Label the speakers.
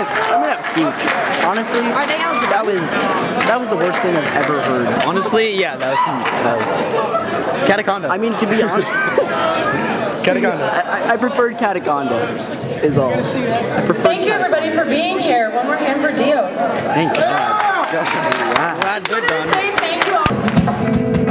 Speaker 1: honestly,
Speaker 2: Are they Honestly,
Speaker 1: that was that was the worst thing I've ever heard.
Speaker 3: Honestly, yeah, that was that was Cataconda.
Speaker 1: I mean, to be honest,
Speaker 3: Cataconda.
Speaker 1: I, I preferred Cataconda. Is all.
Speaker 4: Thank you everybody for being here. One more hand for Dio.
Speaker 1: Thank God.
Speaker 3: Glad
Speaker 4: I
Speaker 3: just
Speaker 4: wanted
Speaker 3: to
Speaker 4: say thank you all.